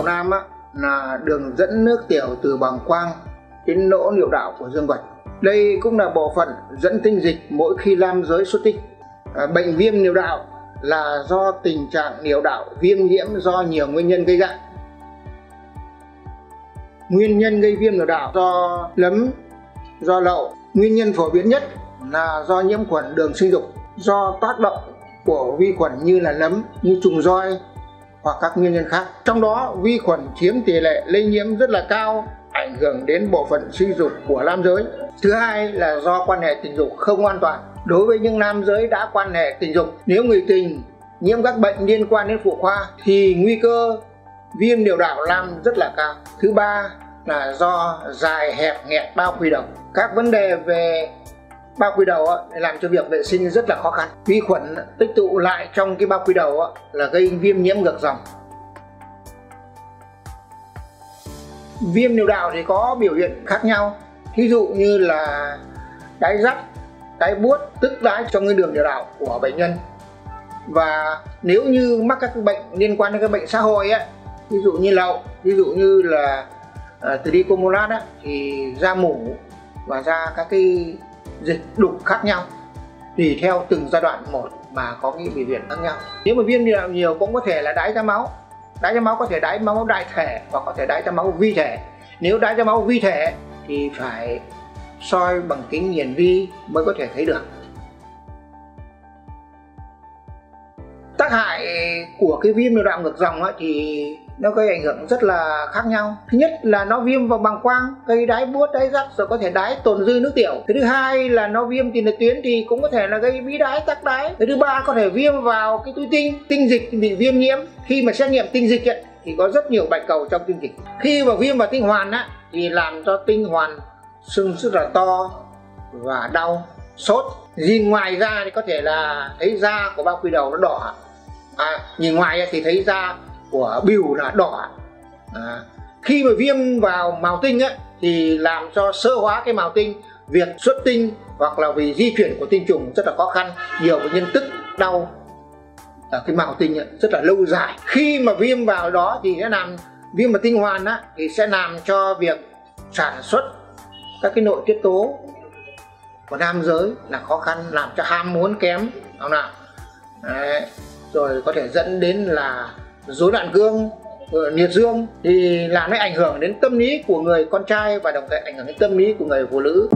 niệu đạo nam á, là đường dẫn nước tiểu từ bàng quang đến lỗ niệu đạo của dương vật. Đây cũng là bộ phận dẫn tinh dịch mỗi khi nam giới xuất tinh à, bệnh viêm niệu đạo là do tình trạng niệu đạo viêm nhiễm do nhiều nguyên nhân gây ra. Nguyên nhân gây viêm niệu đạo do lấm do lậu. Nguyên nhân phổ biến nhất là do nhiễm khuẩn đường sinh dục do tác động của vi khuẩn như là nấm như trùng roi hoặc các nguyên nhân khác. Trong đó, vi khuẩn chiếm tỷ lệ lây nhiễm rất là cao, ảnh hưởng đến bộ phận sinh dục của nam giới. Thứ hai là do quan hệ tình dục không an toàn. Đối với những nam giới đã quan hệ tình dục, nếu người tình nhiễm các bệnh liên quan đến phụ khoa thì nguy cơ viêm niệu đạo nam rất là cao. Thứ ba là do dài hẹp nghẹt bao quy đầu các vấn đề về bao quy đầu làm cho việc vệ sinh rất là khó khăn. Vi khuẩn tích tụ lại trong cái bao quy đầu là gây viêm nhiễm ngược dòng. Viêm niệu đạo thì có biểu hiện khác nhau. Ví dụ như là đáy rắt đáy buốt tức đáy trong cái đường niệu đạo của bệnh nhân. Và nếu như mắc các bệnh liên quan đến các bệnh xã hội ấy, ví dụ như lậu ví dụ như là à, uh, trichomonas thì da mủ và ra các cái dịch đục khác nhau, tùy theo từng giai đoạn một mà có cái biểu hiện khác nhau. Nếu mà viêm niệu đạo nhiều cũng có thể là đái ra máu. Đái ra máu có thể đái máu đại thể hoặc có thể đái ra máu vi thể. Nếu đái ra máu vi thể thì phải soi bằng kính hiển vi mới có thể thấy được. Tác hại của cái viêm niệu đạo ngược dòng thì nó gây ảnh hưởng rất là khác nhau. Thứ nhất là nó viêm vào bàng quang gây đái buốt đái rắc rồi có thể đái tồn dư nước tiểu. Cái thứ hai là nó viêm tiền liệt tuyến thì cũng có thể là gây bí đái tắc đái. Cái thứ ba có thể viêm vào cái túi tinh tinh dịch bị viêm nhiễm. Khi mà xét nghiệm tinh dịch ấy, thì có rất nhiều bạch cầu trong tinh dịch. Khi mà viêm vào tinh hoàn á thì làm cho tinh hoàn sưng rất là to và đau sốt. Nhìn ngoài ra thì có thể là thấy da của bao quy đầu nó đỏ à, nhìn ngoài thì thấy da của bìu là đỏ. À, khi mà viêm vào màu tinh ấy, thì làm cho sơ hóa cái màu tinh việc xuất tinh hoặc là vì di chuyển của tinh trùng rất là khó khăn nhiều bệnh nhân tức đau. Ở cái màu tinh ấy, rất là lâu dài. Khi mà viêm vào đó thì sẽ làm viêm vào tinh hoàn á, thì sẽ làm cho việc sản xuất các cái nội tiết tố của nam giới là khó khăn làm cho ham muốn kém. Không nào? Đấy rồi có thể dẫn đến là rối loạn cương liệt ờ, dương, thì làm nó ảnh hưởng đến tâm lý của người con trai và đồng thời ảnh hưởng đến tâm lý của người phụ nữ.